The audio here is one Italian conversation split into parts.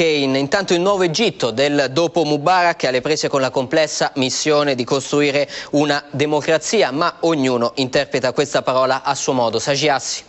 McCain. Intanto il nuovo Egitto del dopo Mubarak alle prese con la complessa missione di costruire una democrazia, ma ognuno interpreta questa parola a suo modo. Sagiassi.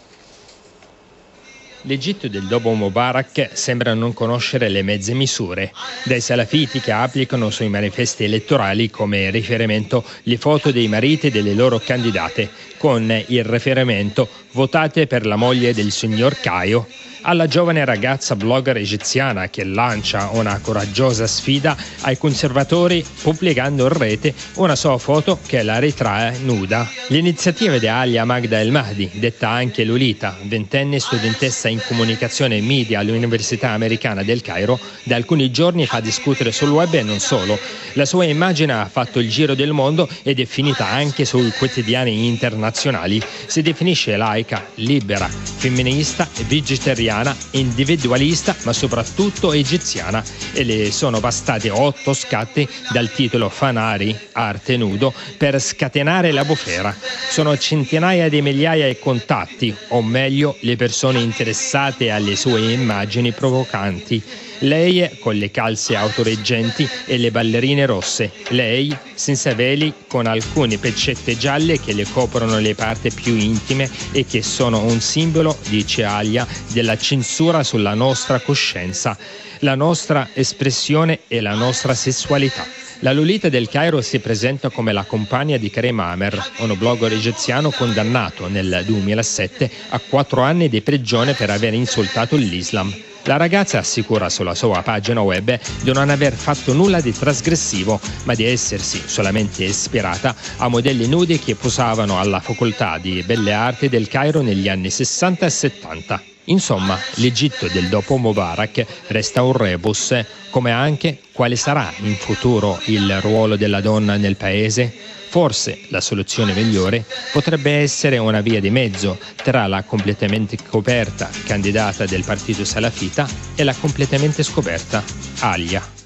L'Egitto del dopo Mubarak sembra non conoscere le mezze misure, dai salafiti che applicano sui manifesti elettorali come riferimento le foto dei mariti delle loro candidate, con il riferimento votate per la moglie del signor Caio, alla giovane ragazza blogger egiziana che lancia una coraggiosa sfida ai conservatori pubblicando in rete una sua foto che la ritrae nuda. L'iniziativa di Alia Magda El Mahdi, detta anche Lolita, ventenne studentessa in comunicazione e media all'Università Americana del Cairo, da alcuni giorni fa discutere sul web e non solo. La sua immagine ha fatto il giro del mondo ed è finita anche sui quotidiani internazionali. Si definisce laica, libera, femminista e vegetariana italiana, individualista ma soprattutto egiziana e le sono bastati otto scatti dal titolo Fanari, arte nudo, per scatenare la bufera. Sono centinaia di migliaia di contatti, o meglio le persone interessate alle sue immagini provocanti. Lei con le calze autoreggenti e le ballerine rosse, lei senza veli con alcune peccette gialle che le coprono le parti più intime e che sono un simbolo, dice Alia, della censura sulla nostra coscienza, la nostra espressione e la nostra sessualità. La Lolita del Cairo si presenta come la compagna di Karim Amer, un blogger egiziano condannato nel 2007 a quattro anni di prigione per aver insultato l'Islam. La ragazza assicura sulla sua pagina web di non aver fatto nulla di trasgressivo, ma di essersi solamente ispirata a modelli nudi che posavano alla facoltà di belle arti del Cairo negli anni 60 e 70. Insomma, l'Egitto del dopo Mubarak resta un rebus, come anche quale sarà in futuro il ruolo della donna nel paese. Forse la soluzione migliore potrebbe essere una via di mezzo tra la completamente coperta candidata del partito salafita e la completamente scoperta Alia.